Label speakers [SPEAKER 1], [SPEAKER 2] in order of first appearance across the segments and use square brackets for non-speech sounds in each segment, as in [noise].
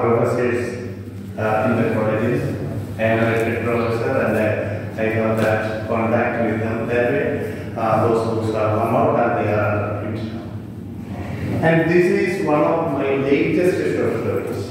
[SPEAKER 1] professors uh, in the colleges. Am a head professor and I, I have that contact with them that way. Uh, those books are come out and they are now. And this is one of my latest short stories.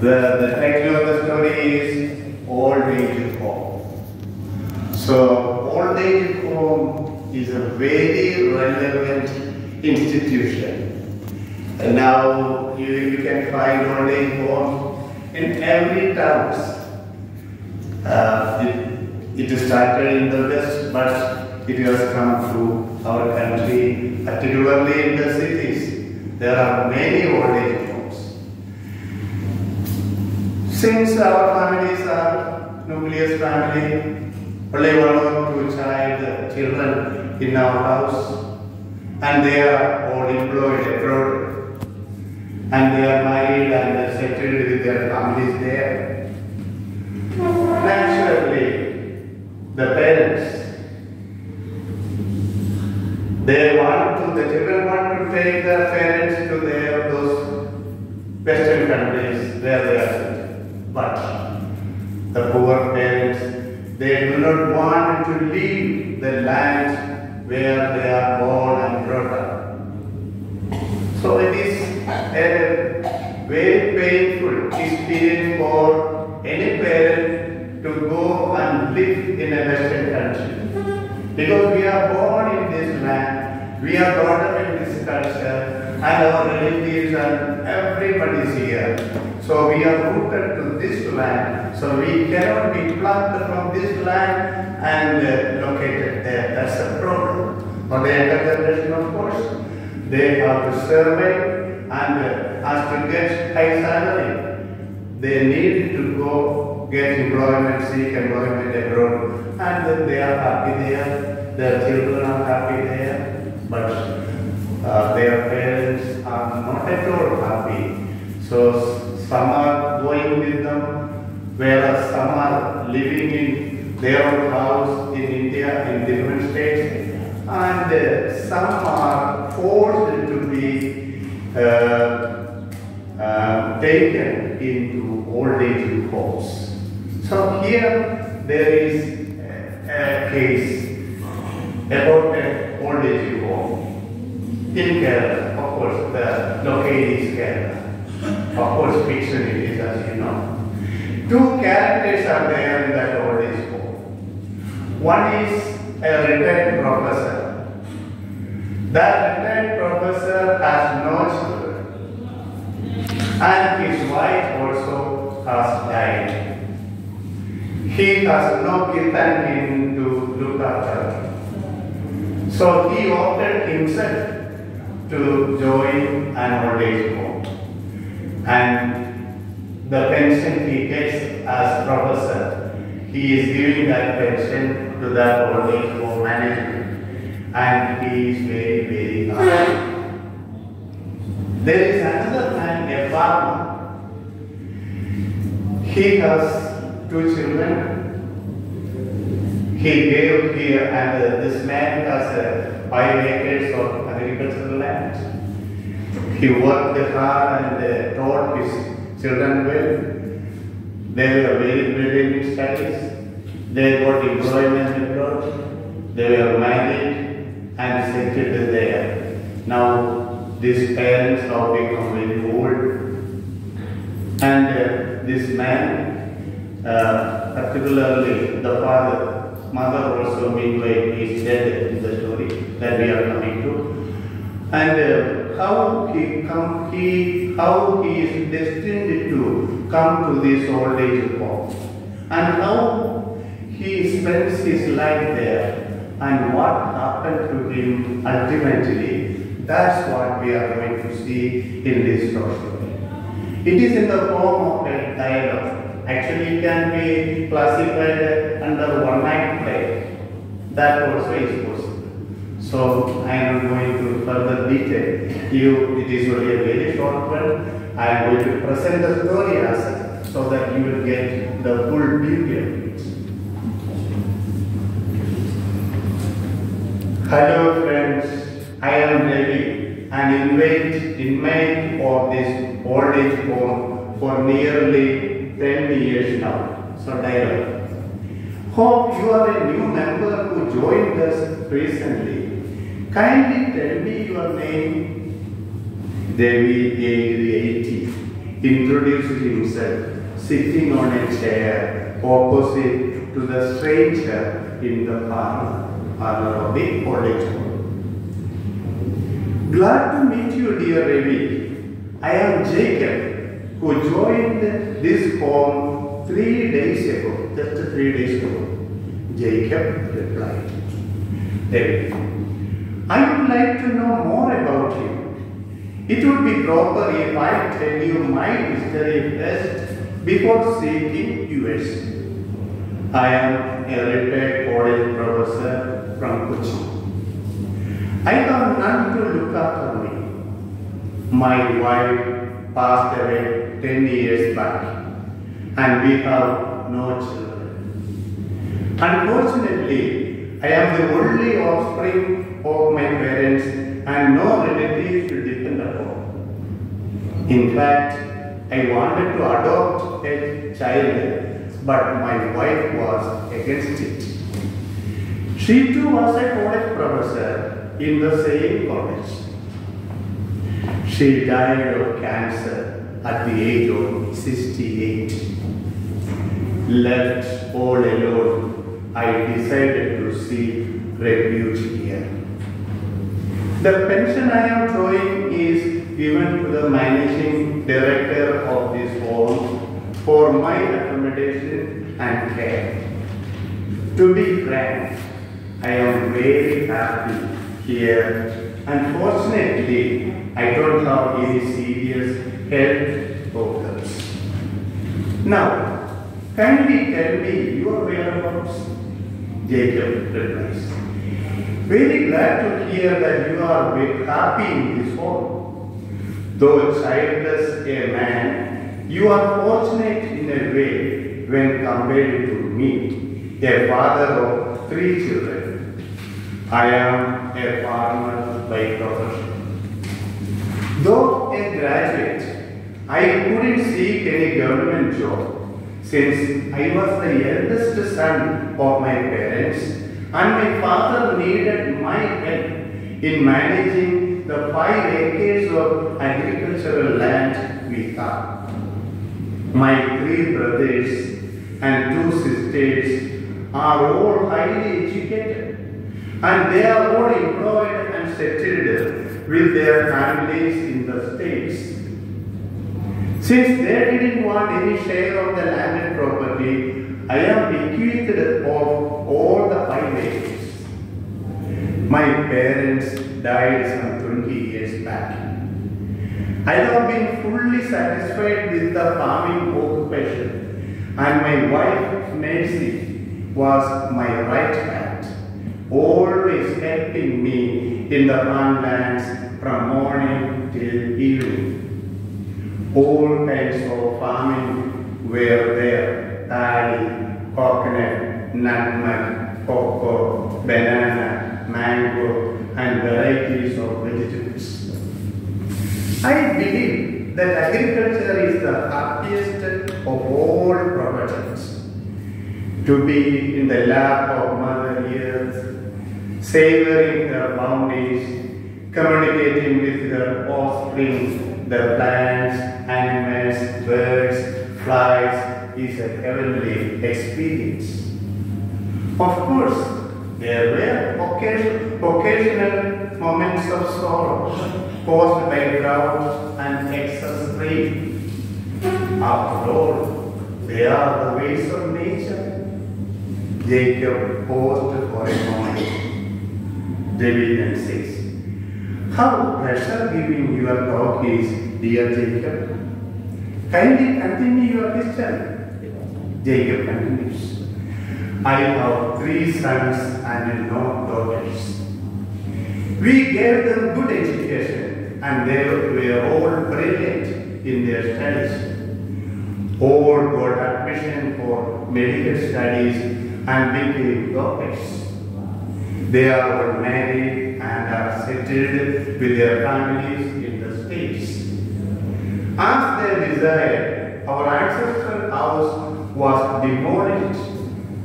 [SPEAKER 1] The, the title of the story is Old Age Home. So, Old Age Home is a very relevant institution. And now you, can find age home in every town. Uh, it, it started in the west, but it has come to our country, particularly in the cities. There are many old age homes. Since our families are nucleus family, only one or two child children in our house, and they are all employed abroad, and they are married and settled with their families there. Naturally, the parents they want to, the children want to take their parents to their those Western countries where they are. But the poor parents, they do not want to leave the land where they are born and brought up. So it is a very painful experience for any parent to go and live in a Western country. Because we are born in this land, we are brought up in this culture, and our relatives and everybody is here. So we are rooted to this land. So we cannot be plucked from this land and uh, located there. That's a problem. For the younger generation, of course, they have to survive and uh, as to get high salary. They need to go get employment, seek employment abroad, and they are happy there. Their children are happy there, but uh, their parents are not at all happy. So some are going with them, whereas some are living in their own house in India in different states, and uh, some are forced to be uh, uh, taken into old age homes. So here there is a, case about an old age home in Kerala. Of course, the locale is Kerala. Of course, fiction it is, as you know. Two characters are there in that old age home. One is a retired professor. That professor has no children, and his wife also has died. He has no kith and kin to look after. So he opted himself to join an old age home. And the pension he gets as professor, he is giving that pension to that old age home management. And he is very, very happy. There is another man, a farmer. He has two children. He gave here, and uh, this man has uh, five acres of agricultural land. He worked hard and uh, taught his children well. They were very brilliant in studies. They got employment abroad. They were married and settled there. Now, these parents have become very old. And uh, this man, uh, particularly the father, mother also meanwhile is dead in the story that we are coming to. And uh, how he come, he how he is destined to come to this old age home, and how he spends his life there, and what happened to him ultimately. That's what we are going to see in this story. It is in the form of a dialogue. Actually, it can be classified under one night play. That also is possible. So I am going to further detail. You, it is only a very short one. I am going to present the story as so that you will get the full beauty of it. Hello friends, I am Ravi, an inmate, inmate of this old home for nearly 10 years now. So, dialogue. Hope you are a new member who joined us recently. Kindly tell me your name. David, aged 80, introduced himself sitting on a chair opposite to the stranger in the parlor, parlor of the old home. Glad to meet you, dear Ravi. I am Jacob, who joined this home three days ago, just three days ago. Jacob replied, David, I would like to know more about you. It would be proper if I tell you my history first before seeking yours. I am a retired college professor from Kochi. I have none to look after me. My wife passed away 10 years back and we have no children. Unfortunately, I am the only offspring of my parents and no relatives to depend upon. In fact, I wanted to adopt a child, but my wife was against it. She too was a college professor in the same college. She died of cancer at the age of 68. Left all alone, I decided to seek refuge here. The pension I am drawing is given to the managing director of this home for my accommodation and care. To be frank, I am very happy here. Unfortunately, I don't have any serious health problems. Now, kindly tell me your whereabouts. Jacob replies. Very glad to hear that you are very happy in this home. Though childless a man, you are fortunate in a way when compared to me, a father of three children. I am a farmer by profession. Though a graduate, I couldn't seek any government job since I was the eldest son of my parents and my father needed my help in managing the five acres of agricultural land we have. My three brothers and two sisters are all highly educated and they are all employed and settled with their families in the States. Since they didn't want any share of the land and property, I am bequeathed of all the acres. My parents died some 20 years back. I have been fully satisfied with the farming occupation, and my wife Nancy was my right hand, always helping me in the farmlands from morning till evening. All kinds of farming were there paddy, coconut, nutmeg, cocoa, banana, mango, and varieties of vegetables. I believe that agriculture is the happiest of all professions. To be in the lap of Mother Earth, savoring her bounties, communicating with her offspring, the plants, animals, birds, flies, is a heavenly experience. Of course, there were occasion, occasional moments of sorrow caused by drought and excess rain. After all, they are the ways of nature. Jacob paused for a moment. David then says, How pleasure giving your talk is, dear Jacob. Kindly continue your history. Jacob continues. I have three sons and no daughters. We gave them good education and they were all brilliant in their studies. All got admission for medical studies and became doctors. They are married and are settled with their families in the States. As they desired, our ancestral house was demolished,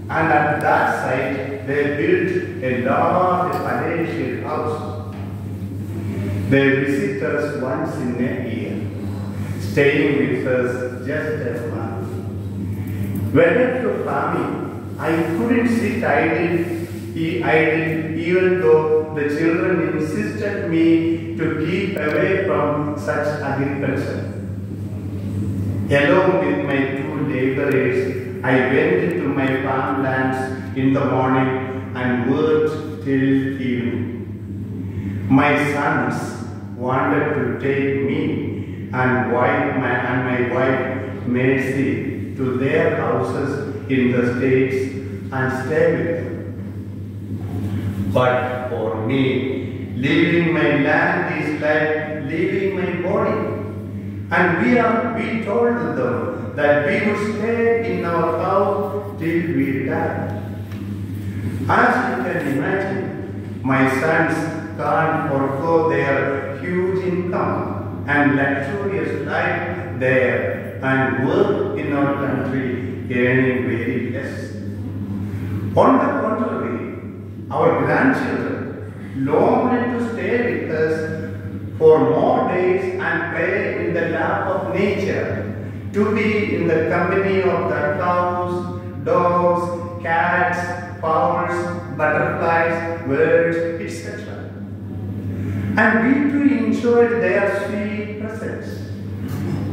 [SPEAKER 1] and at that site they built a large palatial house. They visit us once in a year, staying with us just a month. When I after farming, I couldn't sit idle, e- idle even though the children insisted me to keep away from such agriculture. Along with my two laborers, I went into my farmlands in the morning and worked till evening. My sons wanted to take me and wife my and my wife Mercy to their houses in the states and stay with them. But for me, leaving my land is like leaving my body. And we are we told them that we would stay in our house till we die. As you can imagine, my sons can't forego their huge income and luxurious life there and work in our country earning very less. On the our grandchildren longed to stay with us for more days and play in the lap of nature, to be in the company of the cows, dogs, cats, fowls, butterflies, birds, etc. And we too enjoyed their sweet presence.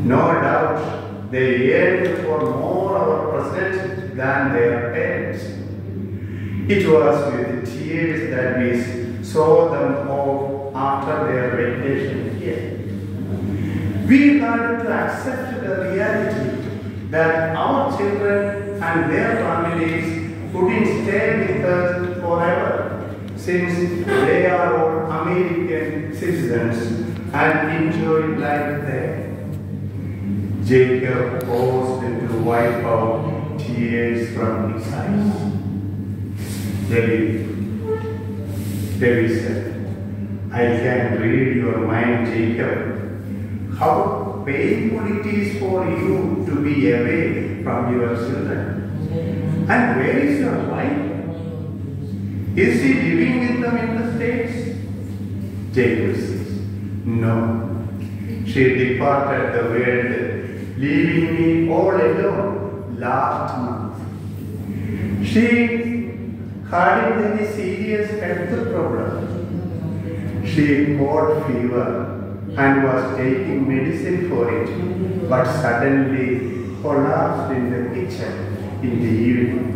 [SPEAKER 1] No doubt they yearned for more of our presence than their parents. It was with that we saw them off after their vacation here. We had to accept the reality that our children and their families couldn't stay with us forever since they are all American citizens and enjoy life there. Jacob paused to wipe out tears from his eyes. David, David said, I can read your mind, Jacob. How painful it is for you to be away from your children. And where is your wife? Is she living with them in the States? Jacob says, No. She departed the world, leaving me all alone last month. She had any serious health problem. She caught fever and was taking medicine for it, but suddenly collapsed in the kitchen in the evening.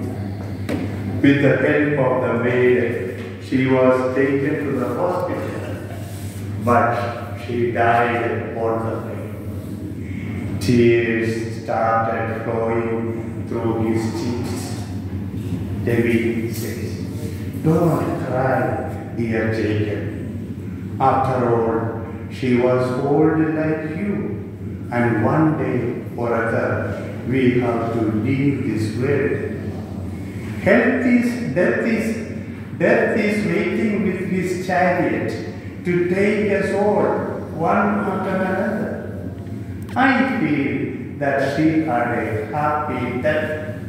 [SPEAKER 1] With the help of the maid, she was taken to the hospital, but she died on the way. Tears started flowing through his cheeks. David says, Don't cry, dear Jacob. After all, she was old like you, and one day or other we have to leave this world. Health is, death is, death is waiting with his chariot to take us all, one after another. I feel that she had a happy death,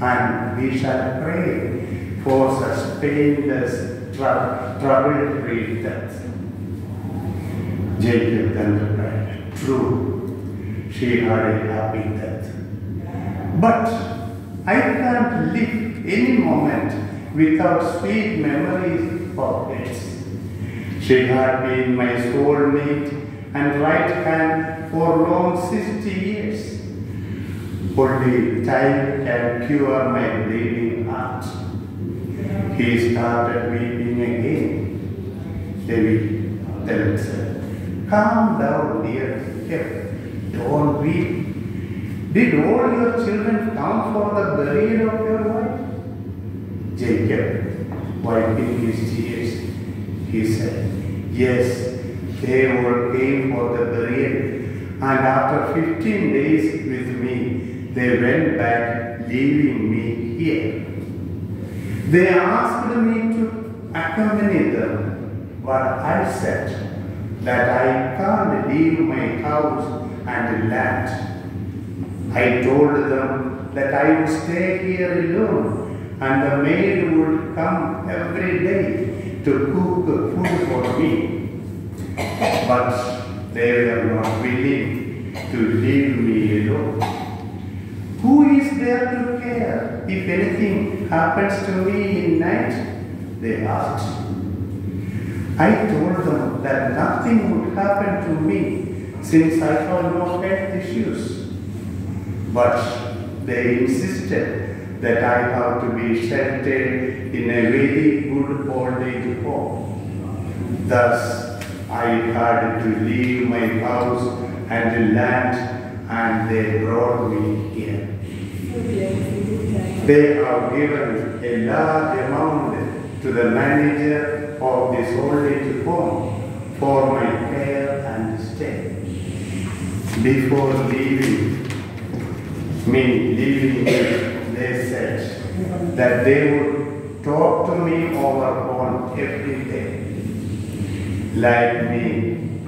[SPEAKER 1] and we shall pray for such painless, trou- trouble-free death. Jacob then replied, True, she had a happy death. But I can't live any moment without sweet memories of it. She had been my soulmate and right hand for long 60 years. Only time can cure my bleeding heart. He started weeping again. David then said, Calm down, dear. Here, don't weep. Did all your children come for the burial of your wife? Jacob, wiping his tears, he said, Yes, they all came for the burial, and after 15 days with me, they went back, leaving me here. They asked me to accompany them, but I said that I can't leave my house and land. I told them that I would stay here alone and the maid would come every day to cook food for me. But they were not willing to leave me alone. Who is there to care if anything happens to me in night? They asked. I told them that nothing would happen to me since I have no health issues. But they insisted that I have to be sheltered in a very good old age home. Thus, I had to leave my house and land, and they brought me here. They have given a large amount to the manager of this old age home for my care and stay. Before leaving me, leaving me, they said that they would talk to me over phone every day. Like me,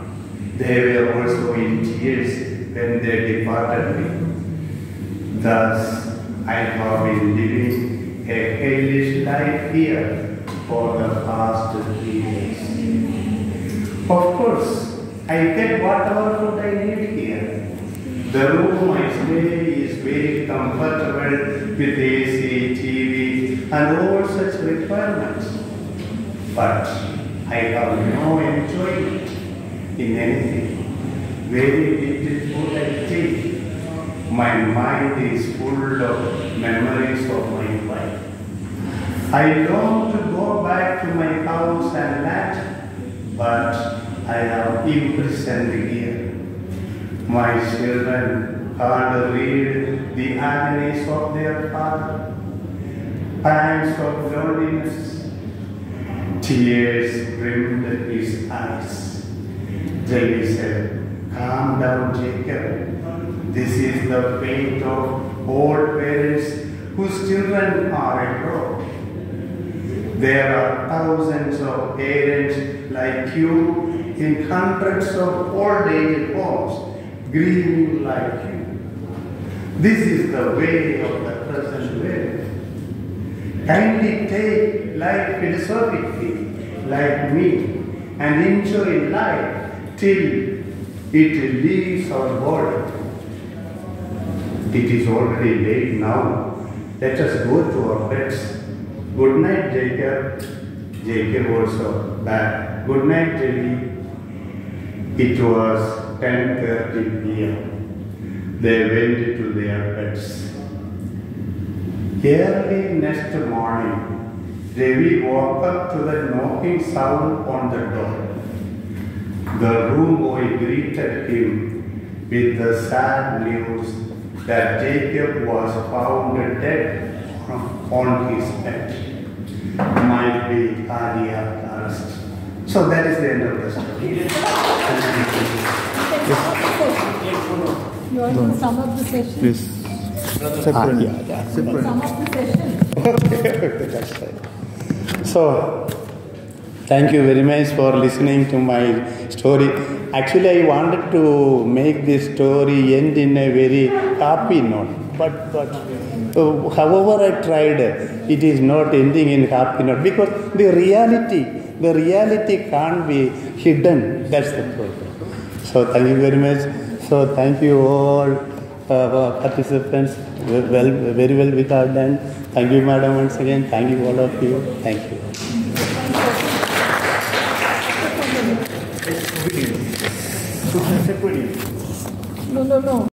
[SPEAKER 1] they were also in tears when they departed me. Thus, I have been living a hellish life here for the past three days. Of course, I get whatever food I need here. The room I stay is very comfortable with AC, TV, and all such requirements. But I have no enjoyment in anything. Very little food I take. My mind is full of memories of my life. I long to go back to my house and land, but I am imprisoned here. My children can't read the agonies of their father, pangs of loneliness, tears brimmed his eyes. Jelly said, Calm down, Jacob. This is the fate of old parents whose children are abroad. There are thousands of parents like you in hundreds of old age homes grieving like you. This is the way of the present world. Kindly take life philosophically like me and enjoy life till it leaves our body. It is already late now. Let us go to our beds. Good night, Jacob. Jacob also back. Good night, Jelly. It was 10.30 p.m. They went to their beds. Early next morning, Devi woke up to the knocking sound on the door. The room boy greeted him with the sad news that Jacob was found dead on his bed. Might be cardiac arrest. So that is the end of the story.
[SPEAKER 2] You want to sum up the session?
[SPEAKER 3] Please.
[SPEAKER 1] Ah,
[SPEAKER 3] Separate.
[SPEAKER 1] yeah, yeah.
[SPEAKER 3] Separate.
[SPEAKER 2] Sum up the session. [laughs]
[SPEAKER 1] That's right. So, thank you very much for listening to my story. Actually, I wanted to make this story end in a very happy note, but but uh, however I tried, it is not ending in happy note because the reality, the reality can't be hidden. That's the problem. So, thank you very much. So, thank you all uh, participants. Well, very well done. Thank you, madam, once again. Thank you, all of you. Thank you.
[SPEAKER 2] No, no, no.